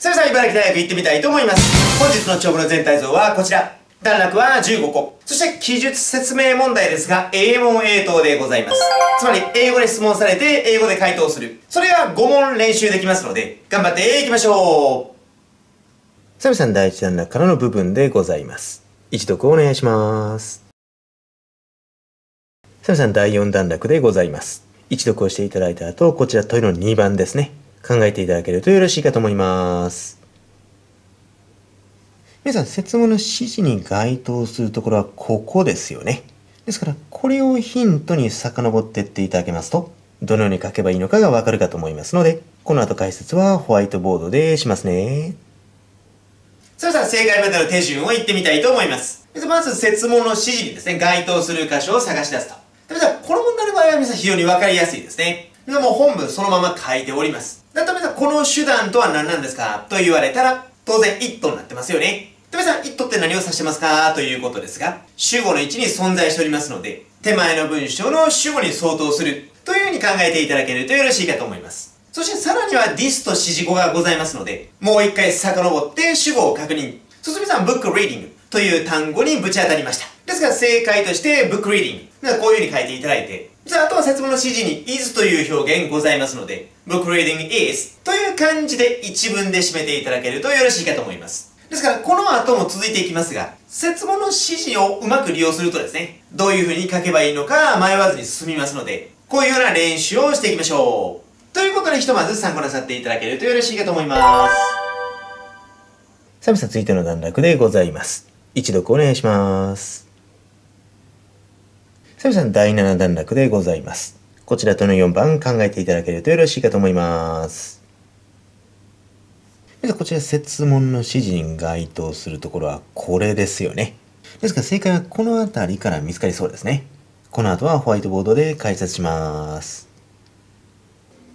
さあさあ茨城大学行ってみたいと思います。本日の帳簿の全体像はこちら。段落は15個。そして記述説明問題ですが、英問英答でございます。つまり、英語で質問されて、英語で回答する。それが5問練習できますので、頑張っていきましょうサムさん第一段落からの部分でございます。一読お願いします。サムさん第4段落でございます。一読をしていただいた後、こちら問いの2番ですね。考えていただけるとよろしいかと思います。皆さん、説問の指示に該当するところはここですよね。ですから、これをヒントに遡っていっていただけますと、どのように書けばいいのかがわかるかと思いますので、この後解説はホワイトボードでしますね。それでは正解までの手順を言ってみたいと思います。まず、説問の指示にですね、該当する箇所を探し出すと。では、この問題の場合は皆さん非常にわかりやすいですね。でも本文そのまま書いております。だってこの手段とは何なんですかと言われたら、当然、一途になってますよね。で、皆さん、一途って何を指してますかということですが、主語の位置に存在しておりますので、手前の文章の主語に相当するというふうに考えていただけるとよろしいかと思います。そしてさらには this と指示語がございますので、もう一回遡って主語を確認。そして皆さん、book reading という単語にぶち当たりました。ですから正解として book reading。こういうふうに書いていただいて、じゃあ、あとは説問の指示に is という表現ございますので、book reading is という感じで一文で締めていただけるとよろしいかと思います。ですから、この後も続いていきますが、説問の指示をうまく利用するとですね、どういう風に書けばいいのか迷わずに進みますので、こういうような練習をしていきましょう。ということで、ひとまず参考なさっていただけるとよろしいかと思います。サムさん続いての段落でございます。一読お願いします。サムさん第7段落でございます。こちらとの4番考えていただけるとよろしいかと思います。でこちら説問の指示に該当するところはこれですよね。ですから正解はこの辺りから見つかりそうですね。この後はホワイトボードで解説します。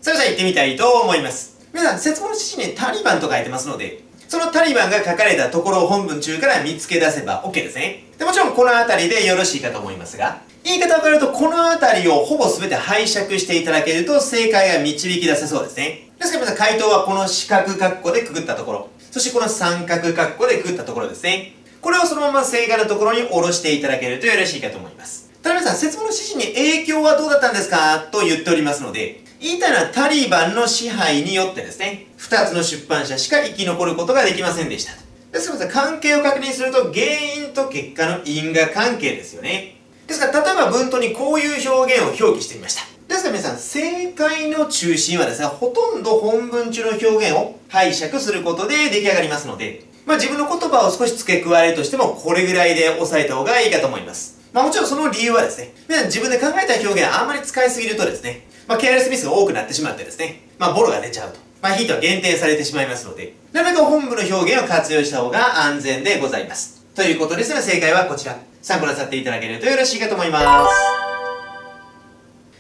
それじゃ行ってみたいと思います。皆さん、説問の指示にタリバンと書いてますので、そのタリバンが書かれたところを本文中から見つけ出せば OK ですね。でもちろんこの辺りでよろしいかと思いますが、言い方を変えると、この辺りをほぼ全て拝借していただけると正解が導き出せそうですね。ですから皆さん回答はこの四角括弧でくくったところ、そしてこの三角括弧でくくったところですね。これをそのまま正解のところに下ろしていただけるとよろしいかと思います。ただ皆さん、説問の指示に影響はどうだったんですか？と言っておりますので、言いたいのはタリバンの支配によってですね、二つの出版社しか生き残ることができませんでした。ですから関係を確認すると原因と結果の因果関係ですよね。ですから、例えば文頭にこういう表現を表記してみました。ですから皆さん、正解の中心はですね、ほとんど本文中の表現を拝借することで出来上がりますので、まあ自分の言葉を少し付け加えるとしても、これぐらいで押さえた方がいいかと思います。まあもちろんその理由はですね、皆さん自分で考えた表現あんまり使いすぎるとですね、まあケアレスミスが多くなってしまってですね、まあボロが出ちゃうと。まあヒートは限定されてしまいますので、なるべく本部の表現を活用した方が安全でございます。ということですので正解はこちら。参考なさっていただけるとよろしいかと思います。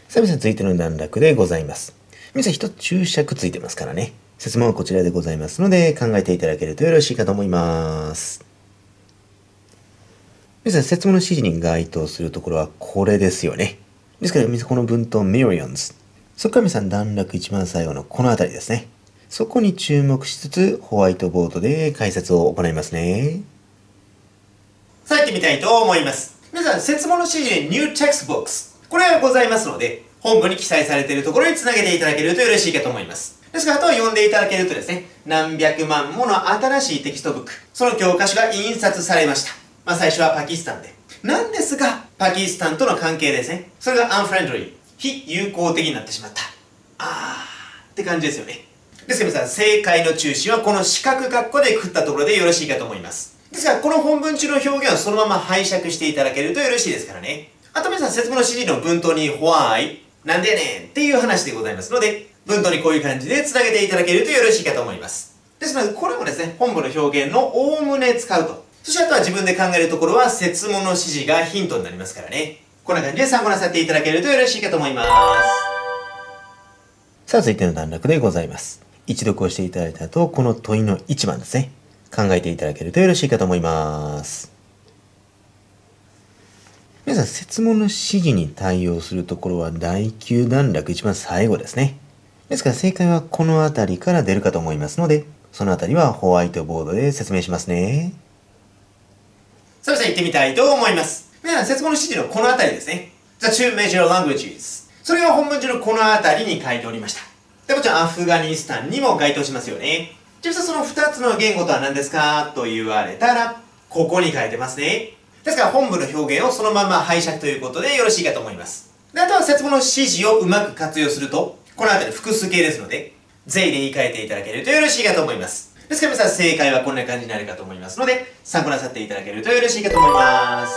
さあ皆さん続いての段落でございます。皆さん一つ注釈ついてますからね。説問はこちらでございますので考えていただけるとよろしいかと思います。皆さん説問の指示に該当するところはこれですよね。ですからこの文頭 millions。そこから皆さん段落一番最後のこの辺りですね。そこに注目しつつホワイトボードで解説を行いますね。さあ行ってみたいと思います。皆さん、設問の指示に New Textbooks。これがございますので、本文に記載されているところにつなげていただけるとよろしいかと思います。ですから、あとは読んでいただけるとですね、何百万もの新しいテキストブック、その教科書が印刷されました。まあ最初はパキスタンで。なんですが、パキスタンとの関係ですね。それが unfriendly、非友好的になってしまった。あーって感じですよね。ですから皆さん、正解の中心はこの四角括弧でくったところでよろしいかと思います。ですから、この本文中の表現をそのまま拝借していただけるとよろしいですからね。あと皆さん、設問の指示の文頭に、 why、なんでやねんっていう話でございますので、文頭にこういう感じで繋げていただけるとよろしいかと思います。ですので、これもですね、本文の表現のおおむね使うと。そしてあとは自分で考えるところは、説問の指示がヒントになりますからね。こんな感じで参考なさっていただけるとよろしいかと思います。さあ、続いての段落でございます。一読をしていただいた後、この問いの1番ですね。考えていただけるとよろしいかと思います。皆さん、説問の指示に対応するところは第9段落一番最後ですね。ですから正解はこの辺りから出るかと思いますので、そのあたりはホワイトボードで説明しますね。ゃ行ってみたいと思います。皆さん、説問の指示のこのあたりですね。The two major languages。それが本文中のこのあたりに書いておりました。で、もちろんアフガニスタンにも該当しますよね。実はその2つの言語とは何ですかと言われたら、ここに書いてますね。ですから本文の表現をそのまま拝借ということでよろしいかと思います。で、あとは説問の指示をうまく活用すると、このあたり複数形ですので、税で言い換えていただけるとよろしいかと思います。ですから皆さん正解はこんな感じになるかと思いますので、参考なさっていただけるとよろしいかと思います。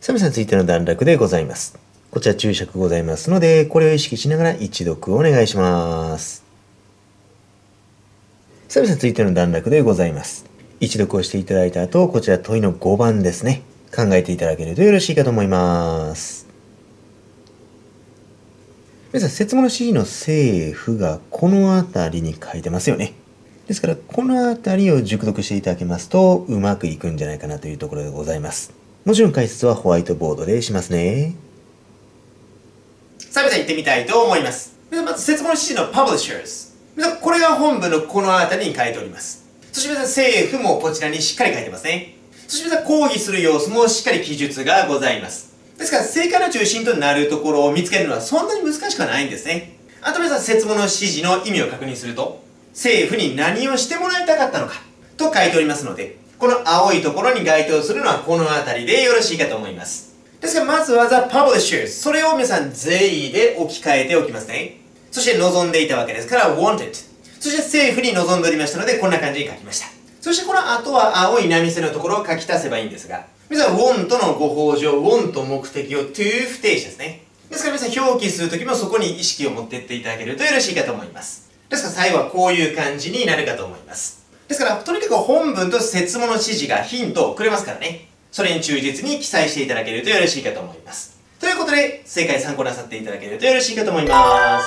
さみさんについての段落でございます。こちら注釈ございますので、これを意識しながら一読お願いします。さみさんについての段落でございます。一読をしていただいた後、こちら問いの5番ですね。考えていただけるとよろしいかと思います。皆さん、説問の指示の政府がこの辺りに書いてますよね。ですから、この辺りを熟読していただけますと、うまくいくんじゃないかなというところでございます。もちろん解説はホワイトボードでしますね。さあ、皆さん行ってみたいと思います。まず説問の指示の publishers。皆さんこれが本文のこの辺りに書いております。そして皆さん政府もこちらにしっかり書いてますね。そして皆さん講義する様子もしっかり記述がございます。ですから正解の中心となるところを見つけるのはそんなに難しくはないんですね。あと皆さん説問の指示の意味を確認すると、政府に何をしてもらいたかったのかと書いておりますので、この青いところに該当するのはこの辺りでよろしいかと思います。ですからまずは The Publishers。それを皆さん全員で置き換えておきますね。そして望んでいたわけですから wanted。そして政府に望んでおりましたのでこんな感じに書きました。そしてこの後は青い波線のところを書き足せばいいんですが、皆さん want の語法上 want 目的を to 不定詞ですね。ですから皆さん表記するときもそこに意識を持っていっていただけるとよろしいかと思います。ですから最後はこういう感じになるかと思います。ですから、とにかく本文と説問の指示がヒントをくれますからね。それに忠実に記載していただけるとよろしいかと思います。ということで、正解参考なさっていただけるとよろしいかと思います。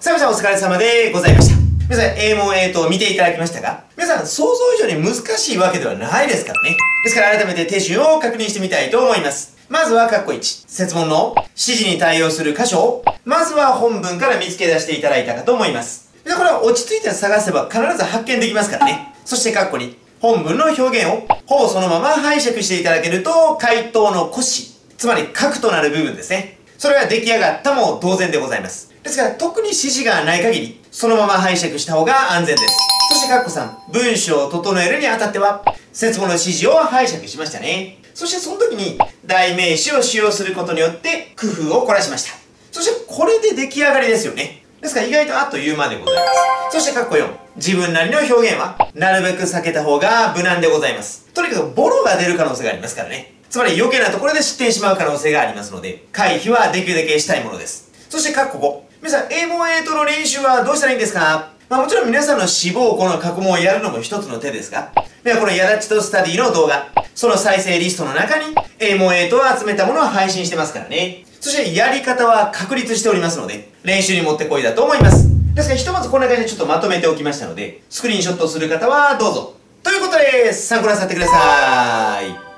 さあ皆さんお疲れ様でございました。皆さん A 問 A と見ていただきましたが、皆さん想像以上に難しいわけではないですからね。ですから改めて手順を確認してみたいと思います。まずは括弧1、説問の指示に対応する箇所を、まずは本文から見つけ出していただいたかと思います。でこれは落ち着いて探せば必ず発見できますからね。そして括弧に、本文の表現をほぼそのまま拝借していただけると、回答の腰、つまり核となる部分ですね。それが出来上がったも同然でございます。ですから、特に指示がない限り、そのまま拝借した方が安全です。そして、カッコ3、文章を整えるにあたっては、説問の指示を拝借しましたね。そして、その時に、代名詞を使用することによって、工夫を凝らしました。そして、これで出来上がりですよね。ですから意外とあっという間でございます。そして、カッコ4。自分なりの表現は、なるべく避けた方が無難でございます。とにかく、ボロが出る可能性がありますからね。つまり余計なところで失点しまう可能性がありますので、回避はできるだけしたいものです。そして、カッコ5。皆さん、英語 A との練習はどうしたらいいんですか？まあもちろん皆さんの志望校の過去問をやるのも一つの手ですが、ではこのヤダチとスタディの動画、その再生リストの中に、A も A と集めたものを配信してますからね。そしてやり方は確立しておりますので、練習に持ってこいだと思います。ですからひとまずこんな感じでちょっとまとめておきましたので、スクリーンショットする方はどうぞ。ということで、参考になさってください。